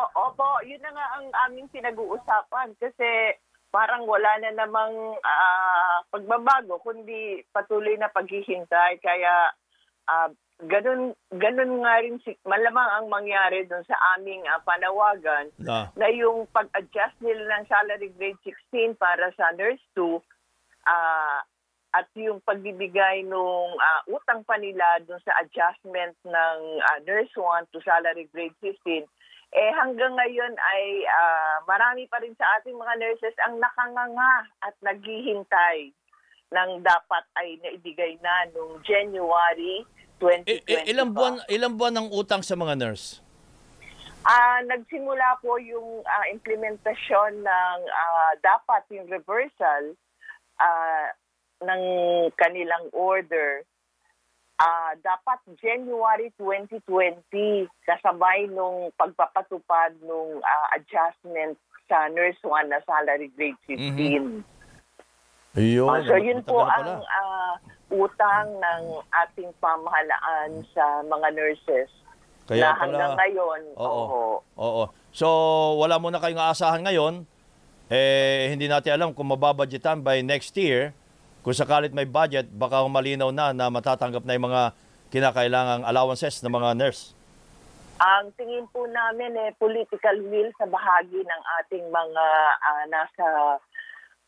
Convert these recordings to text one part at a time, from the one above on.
Opo, opo, yun na nga ang aming pinag-uusapan kasi parang wala na namang ah, pagbabago kundi patuloy na paghihintay kaya ah, ganun ganun nga rin si, malamang ang mangyari doon sa aming ah, panawagan Ah. na yung pag-adjust nila ng salary grade 16 para sa nurse 2 ah, at yung pagbibigay nung ah, utang pa nila doon sa adjustment ng ah, nurse 1 to salary grade 15 eh hanggang ngayon ay ah, marami pa rin sa ating mga nurses ang nakanganga at naghihintay ng dapat ay naibigay na nung January I- 2020. i- ilang pa. buwan ilang buwan ang utang sa mga nurse? Ah, nagsimula po yung ah, implementasyon ng ah, dapat yung reversal ah, ng kanilang order ah, dapat January 2020 kasabay nung pagpapatupad nung ah, adjustment sa nurse 1 na salary grade 15. Ayun. Ah, so yun po na ang ah, utang ng ating pamahalaan sa mga nurses Kaya na hanggang pala- ngayon. Oo. oo. Oo. So, wala muna kayong aasahan ngayon. Eh, hindi natin alam kung mababudgetan by next year. Kung sakalit may budget, baka malinaw na na matatanggap na yung mga kinakailangang allowances ng mga nurse. Ang tingin po namin eh political will sa bahagi ng ating mga ah, nasa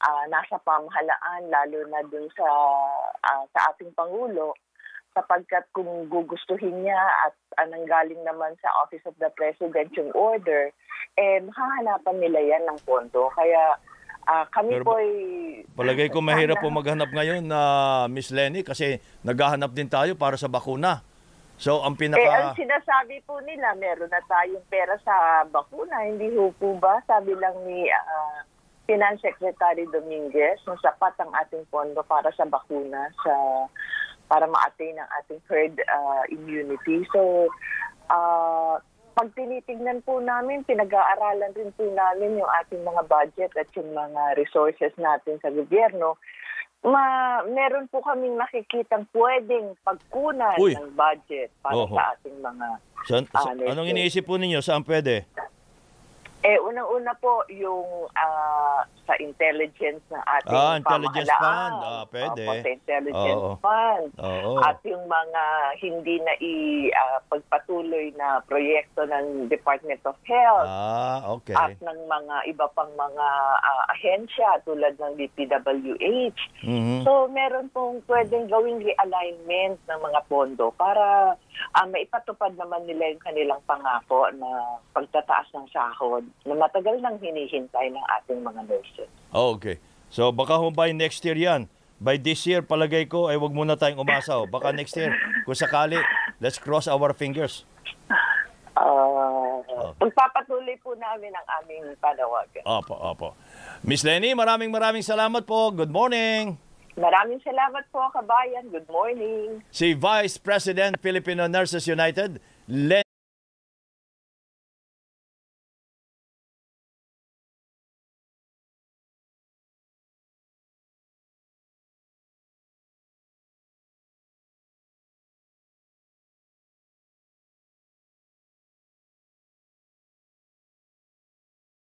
ah, nasa pamahalaan lalo na dun sa ah, sa ating pangulo sapagkat kung gugustuhin niya at anang galing naman sa Office of the President yung order, eh mahahanapan nila yan ng pondo. Kaya ah, kami Pero po ay... Palagay ko mahirap po maghanap ngayon na Miss Lenny kasi naghahanap din tayo para sa bakuna. So, ang Eh, ang pinaka... sinasabi po nila, meron na tayong pera sa bakuna. Hindi ho po ba? Sabi lang ni ah, Finance Secretary Dominguez, na sapat ang ating pondo para sa bakuna, sa para ma-attain ang ating herd ah, immunity. So, ah, pag tinitignan po namin, pinag-aaralan rin po namin yung ating mga budget at yung mga resources natin sa gobyerno, ma meron po kaming nakikitang pwedeng pagkunan Uy. ng budget para Oho. sa ating mga Sa- sa- anong iniisip po ninyo? Saan pwede? Eh unang-una po yung ah, sa intelligence ng ating Ah, intelligence fund. Ah, pwede. Opo, sa intelligence Oo. fund. Oo. At yung mga hindi na i-pagpatuloy na proyekto ng Department of Health Ah, okay. at ng mga iba pang mga ah, ahensya tulad ng DPWH. Mhm. So, meron pong pwedeng gawing realignment ng mga pondo para ah, maipatupad naman nila yung kanilang pangako na pagtataas ng sahod na matagal nang hinihintay ng ating mga nurses. Okay. So baka ho by next year yan. By this year, palagay ko, ay wag muna tayong umasa. ho. Baka next year, kung sakali, let's cross our fingers. Ah, Pagpapatuloy po namin ang aming panawagan. Opo, opo. Miss Lenny, maraming maraming salamat po. Good morning. Maraming salamat po, kabayan. Good morning. Si Vice President Filipino Nurses United, Lenny